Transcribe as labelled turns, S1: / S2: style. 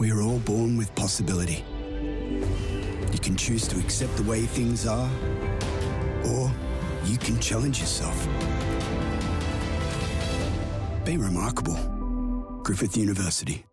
S1: We are all born with possibility. You can choose to accept the way things are, or you can challenge yourself. Be remarkable. Griffith University.